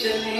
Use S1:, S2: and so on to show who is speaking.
S1: Jamaica.